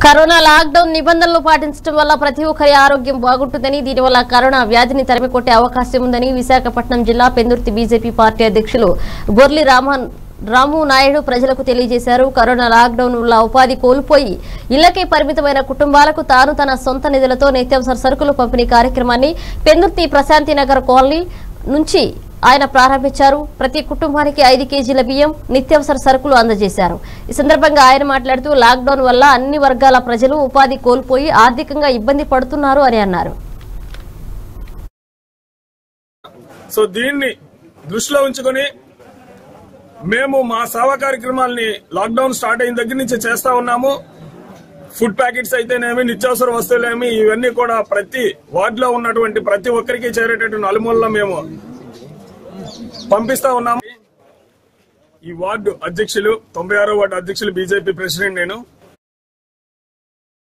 Corona lockdown నిబంధనలు పాటించడం వల్ల ప్రతి ఒక్కరి ఆరోగ్యం బాగుంటుందని దీనివల్ల కరోనా వ్యాధిని తరిమికొట్టే అవకాశం ఉందని విశాఖపట్నం జిల్లా పెందుర్తి బీజేపీ పార్టీ అధ్యక్షులు బొర్లి రామన్ రాము నాయుడు ప్రజలకు తెలియజేశారు. కరోనా లాక్డౌన్ వల్ల ఉపాధి కోల్పోయి ఇళ్ళకే పరిమితమైన కుటుంబాలకు తాను తన సొంత నిధులతో నిత్యావసర సరుకులు పంపిణీ కార్యక్రమాన్ని పెందుర్తి ప్రశాంతి నగర్ కాలనీ నుంచి ఆయన ప్రారంభించారు. ప్రతి కుటుంబానికి ఐదు కేజీల బియ్యం నిత్యావసర సరుకులు అందజేశారు. ఈ సందర్భంగా ఆయన మాట్లాడుతూ లాక్డౌన్ వల్ల అన్ని వర్గాల ప్రజలు ఉపాధి కోల్పోయి ఆర్థికంగా ఇబ్బంది పడుతున్నారు అని అన్నారు. సో దీన్ని దృష్టిలో ఉంచుకొని మేము మా సేవా కార్యక్రమాల్ని లాక్డౌన్ స్టార్ట్ అయిన దగ్గర నుంచి చేస్తా ఉన్నాము. ఫుడ్ ప్యాకెట్స్ అయితేనేమి నిత్యావసర వస్తువులేమి ఇవన్నీ కూడా ప్రతి వార్డులో ఉన్నటువంటి ప్రతి ఒక్కరికి చేరేటటువంటి నలుమూలలో మేము పంపిస్తా ఉన్నాము. ఈ వార్డు అధ్యక్షులు తొంభై ఆరో వార్డు అధ్యక్షులు బీజేపీ ప్రెసిడెంట్ నేను.